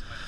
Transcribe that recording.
just